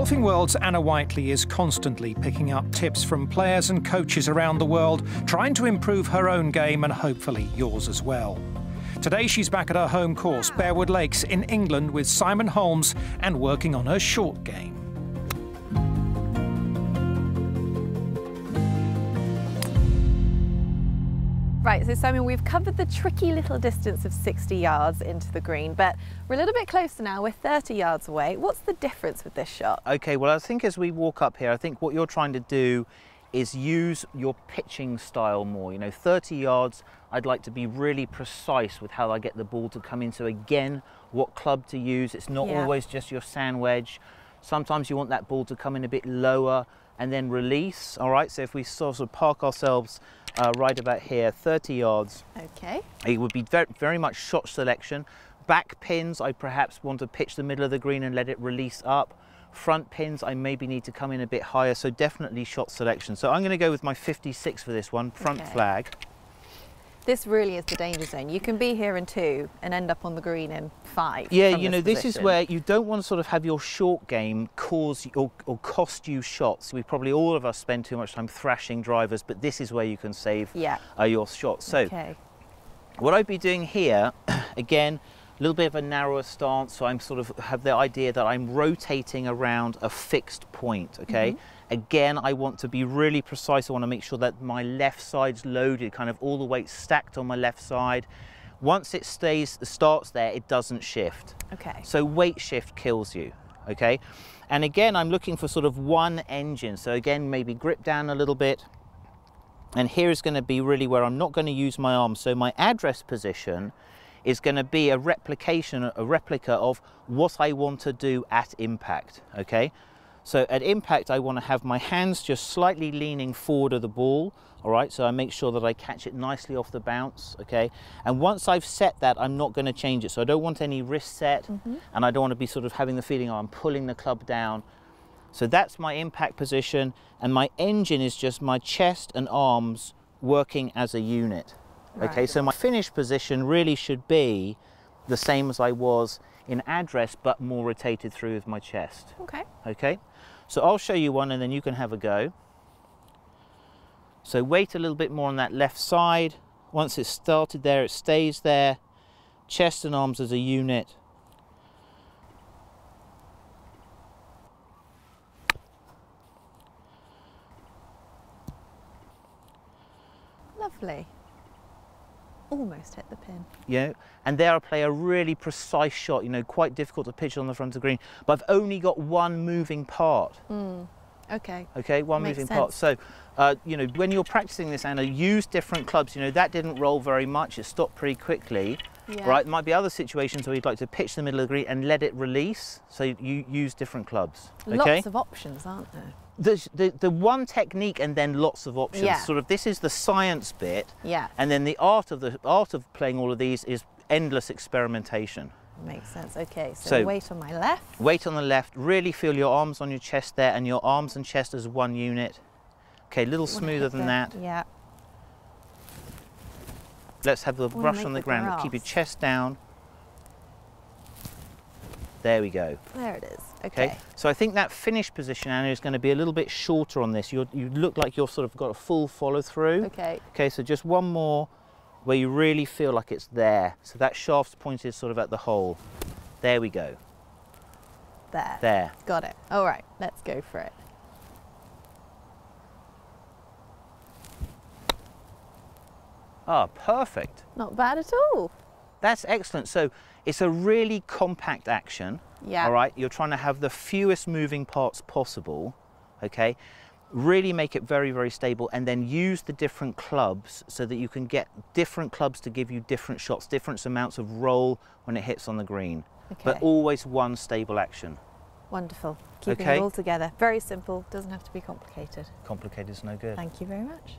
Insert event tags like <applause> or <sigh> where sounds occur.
Golfing World's Anna Whiteley is constantly picking up tips from players and coaches around the world, trying to improve her own game and hopefully yours as well. Today she's back at her home course, Bearwood Lakes in England with Simon Holmes and working on her short game. Right, so Simon, we've covered the tricky little distance of 60 yards into the green, but we're a little bit closer now. We're 30 yards away. What's the difference with this shot? Okay, well, I think as we walk up here, I think what you're trying to do is use your pitching style more. You know, 30 yards, I'd like to be really precise with how I get the ball to come in. So again, what club to use. It's not yeah. always just your sand wedge. Sometimes you want that ball to come in a bit lower and then release. All right, so if we sort of park ourselves uh, right about here, 30 yards. Okay. It would be very, very much shot selection. Back pins, I perhaps want to pitch the middle of the green and let it release up. Front pins, I maybe need to come in a bit higher, so definitely shot selection. So I'm going to go with my 56 for this one, front okay. flag. This really is the danger zone. You can be here in two and end up on the green in five. Yeah, you know, this, this is where you don't want to sort of have your short game cause or, or, cost you shots. We probably all of us spend too much time thrashing drivers, but this is where you can save yeah. uh, your shots. So, okay. what I'd be doing here, <clears throat> again, little bit of a narrower stance, so I'm sort of have the idea that I'm rotating around a fixed point, okay? Mm -hmm. Again, I want to be really precise. I want to make sure that my left side's loaded, kind of all the weight stacked on my left side. Once it stays, starts there, it doesn't shift. Okay. So weight shift kills you, okay? And again, I'm looking for sort of one engine. So again, maybe grip down a little bit. And here is going to be really where I'm not going to use my arm. So my address position is going to be a replication, a replica of what I want to do at impact, okay? So at impact, I want to have my hands just slightly leaning forward of the ball, all right? So I make sure that I catch it nicely off the bounce, okay? And once I've set that, I'm not going to change it. So I don't want any wrist set, mm -hmm. and I don't want to be sort of having the feeling, oh, I'm pulling the club down. So that's my impact position, and my engine is just my chest and arms working as a unit. Right. Okay, so my finish position really should be the same as I was in address, but more rotated through with my chest. Okay. Okay, so I'll show you one and then you can have a go. So wait a little bit more on that left side. Once it's started there, it stays there. Chest and arms as a unit. Lovely almost hit the pin. Yeah, and there I play a really precise shot, you know, quite difficult to pitch on the front of the green, but I've only got one moving part. Mm. Okay. Okay, one Makes moving sense. part. So, uh, you know, when you're practicing this, Anna, use different clubs. You know, that didn't roll very much. It stopped pretty quickly. Yeah. Right, there might be other situations where you'd like to pitch the middle of the green and let it release. So you use different clubs. Okay? Lots of options, aren't there? There's the, the one technique and then lots of options. Yeah. Sort of this is the science bit. Yeah. And then the art of the art of playing all of these is endless experimentation. Makes sense. Okay, so, so weight on my left. Weight on the left. Really feel your arms on your chest there and your arms and chest as one unit. Okay, a little smoother than that. Yeah. Let's have the brush on the, the ground. Grass. Keep your chest down. There we go. There it is. Okay. okay. So I think that finish position, Anna, is going to be a little bit shorter on this. You're, you look like you've sort of got a full follow through. Okay. Okay, so just one more where you really feel like it's there. So that shaft's pointed sort of at the hole. There we go. There. There. Got it. All right, let's go for it. Ah, perfect. Not bad at all. That's excellent. So it's a really compact action. Yeah. All right. You're trying to have the fewest moving parts possible. Okay. Really make it very, very stable and then use the different clubs so that you can get different clubs to give you different shots, different amounts of roll when it hits on the green. Okay. But always one stable action. Wonderful. Keeping okay. it all together. Very simple, doesn't have to be complicated. Complicated is no good. Thank you very much.